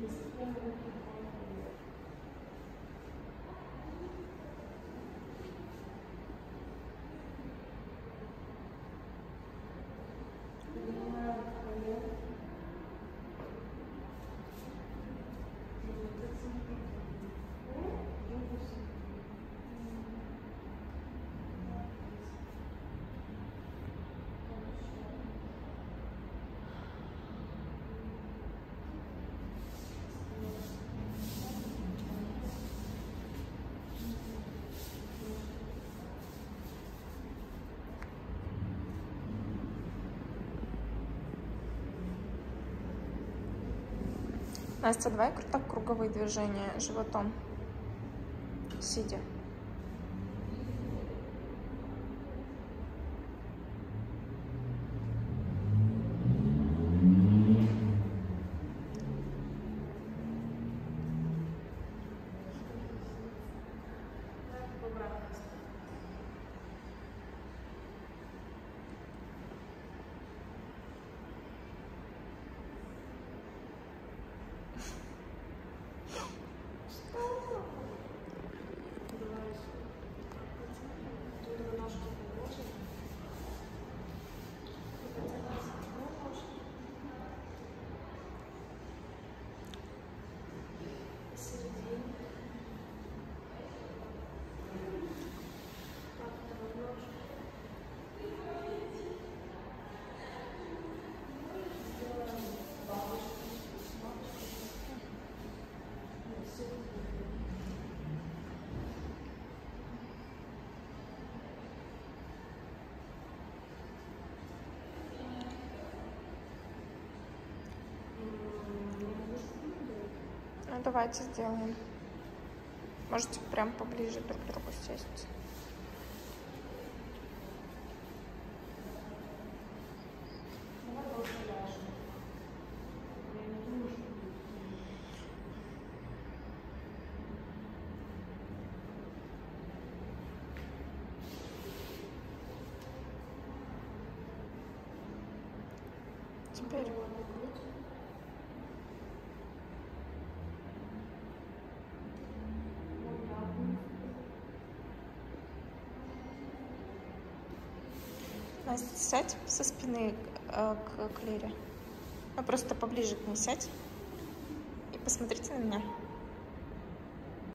this is Настя, давай так круговые движения животом, сидя. Ну, давайте сделаем. Можете прям поближе друг к другу сесть. Теперь Настя, сядь со спины э, к Клере. Ну, просто поближе к ней сядь. И посмотрите на меня.